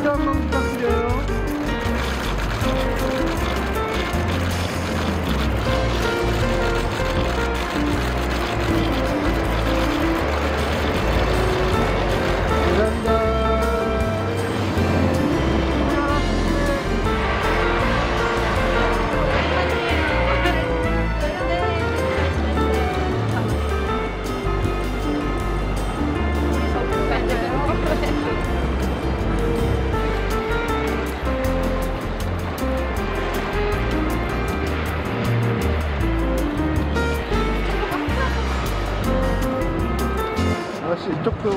Stop. 아저씨 이쪽도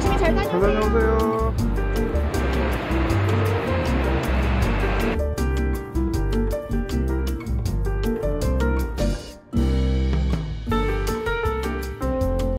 조심히 잘 다녀오세요. 잘 다녀오세요.